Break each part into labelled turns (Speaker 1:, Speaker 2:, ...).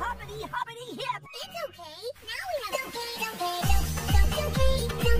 Speaker 1: hoppity hoppity hip. It's okay. Now we have. It's okay. Okay. Okay. Okay. Okay.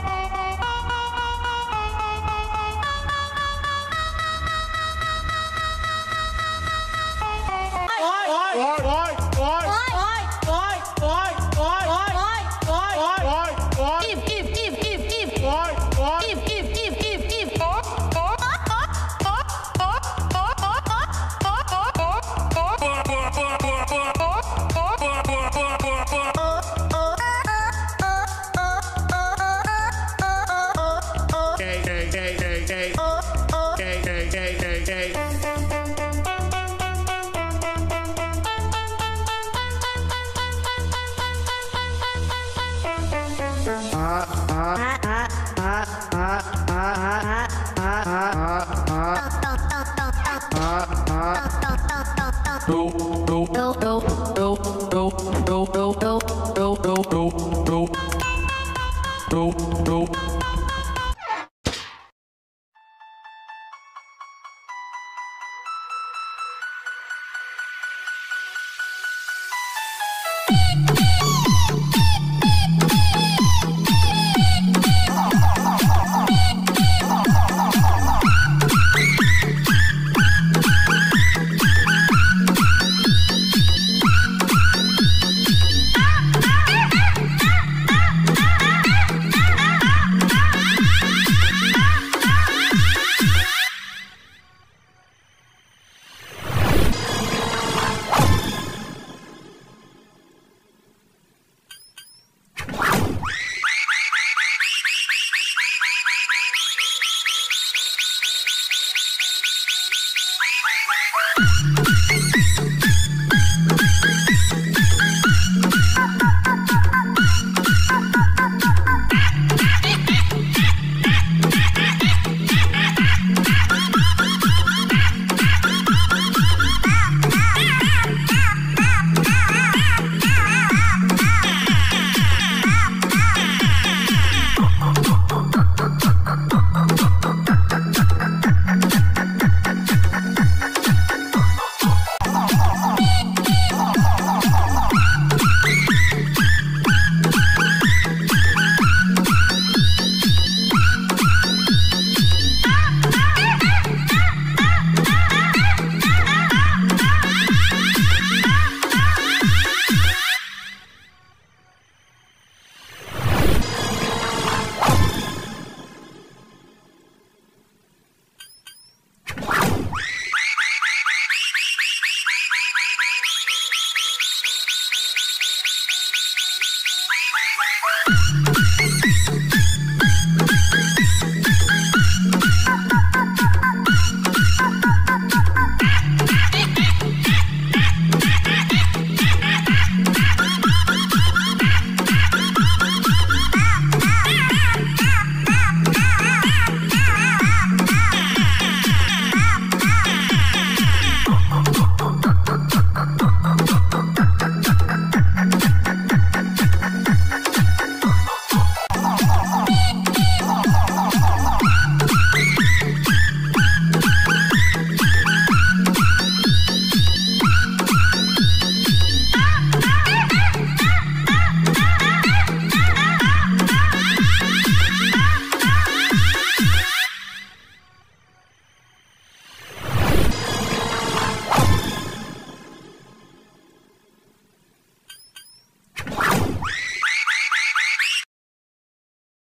Speaker 1: Dope, dope.